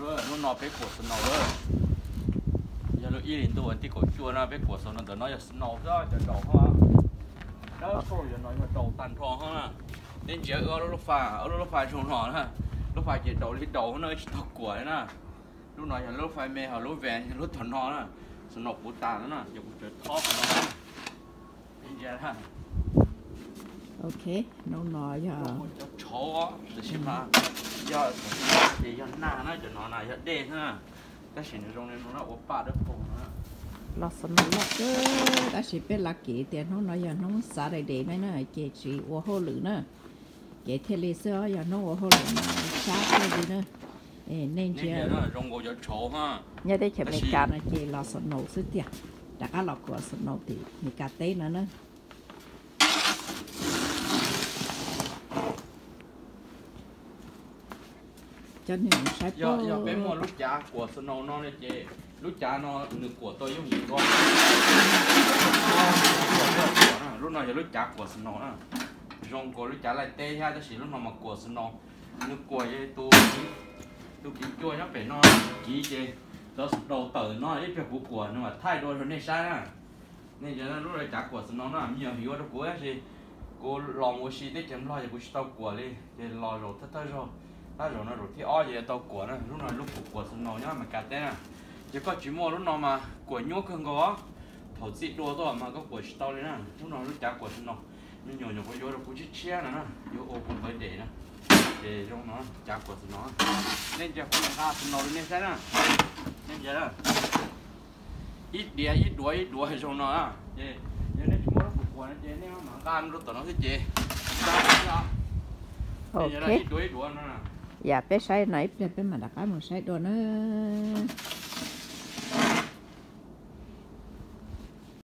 rồi nó nó bé của nó rồi giờ nó y liền tôi thì cổ chua nó bé của nó nó giờ nó đó giờ đầu ha. Đó thôi giờ nó mà đầu tàn thọ ha. Nên chỉ ở lúc pha ở lúc pha trong nó ha. Lúc pha chỉ đầu đi đầu nó chỉ tóc của nè lúc nào giờ lúc pha mê họ lúc về lúc thuần nó nè nó bút tàn nữa nè giờ cũng chơi top nó nên giờ ha. Ok nó nói giờ chó thì xem ha giờ thì giờ na nó cho nó giờ đen ha. Cái chuyện trong này nó là ba đứa phụ nữa lọt nó lọt cơ đã chỉ biết là kỹ tiền nó nói giờ nó xả đầy để này nè kỹ chỉ ô hô lử nè kỹ thế lý sơ giờ nó ô hô lử xả cái gì nữa. Nên chỉ nó ha. Nhớ đây chỉ mình cả nó chỉ lọt sân nổ sức tiền đã cả lọt của sân nổ thì mình cả tế nữa nữa cho nên sai giờ giờ bé mua lúc giá của snow nó này chị lúc giá nó nửa của tôi giống như con. Lúc nào giờ lúc giá của snow nè rong của lúc giá lại tê ha đó chỉ lúc nào mà của snow nửa của vậy tôi tôi kiếm chua nó phải nó chỉ chị đó đầu tử nó ít phải của của nhưng mà thay đổi rồi nên sai nè nên giờ nó lúc này giá của snow nó nhiều hiểu được của gì. Cô lòng một xí tết chấm lo thì cũng tao của đi. Thì lo rồi thất thất rồi ta rồi nó rồi thì o gì tao của nó. Lúc nào lúc của sân nó nhá mà cắt tên à chỉ có chỉ mua lúc nào mà của nhốt không có thầu xịt đua thôi mà có của tao đấy nè. Lúc nào lúc trả của sân nó nhiều nhiều có vô được cũng chiếc xe nữa nè. Vô ô cũng phải để nè. Để trong nó trả của sân nó nên cho con ta sân nó nên thế nè. Nên vậy đó. Ít đĩa ít đuổi ít đuổi trong nó. À để nên chúng nó của nó chế nên mà cam lúc tao nó sẽ chế. Ok ít đuổi ít đuổi nó nè dạ bé sai nãy dạ, bé mà đặt cái một sai đồ nó